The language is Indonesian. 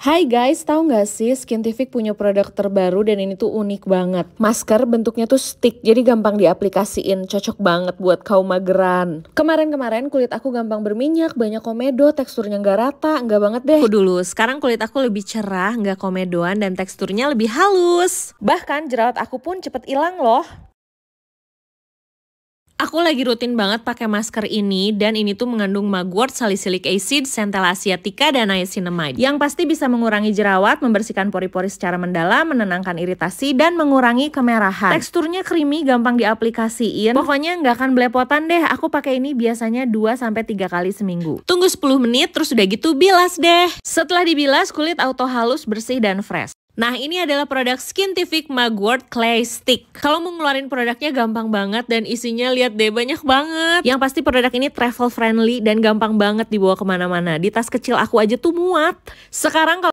Hai guys, tahu nggak sih Skintific punya produk terbaru dan ini tuh unik banget. Masker bentuknya tuh stick, jadi gampang diaplikasiin, cocok banget buat kaum mageran. Kemarin-kemarin kulit aku gampang berminyak, banyak komedo, teksturnya nggak rata, nggak banget deh. Aku dulu, sekarang kulit aku lebih cerah, nggak komedoan dan teksturnya lebih halus. Bahkan jerawat aku pun cepet hilang loh. Aku lagi rutin banget pakai masker ini dan ini tuh mengandung mugwort, salicylic acid, centella asiatica dan niacinamide yang pasti bisa mengurangi jerawat, membersihkan pori-pori secara mendalam, menenangkan iritasi dan mengurangi kemerahan. Teksturnya creamy, gampang diaplikasiin. Pokoknya nggak akan belepotan deh. Aku pakai ini biasanya 2 sampai 3 kali seminggu. Tunggu 10 menit terus udah gitu bilas deh. Setelah dibilas kulit auto halus, bersih dan fresh. Nah ini adalah produk Skintific Mugwort Clay Stick. Kalau mau ngeluarin produknya gampang banget dan isinya lihat deh banyak banget. Yang pasti produk ini travel friendly dan gampang banget dibawa ke mana-mana. Di tas kecil aku aja tuh muat. Sekarang kalau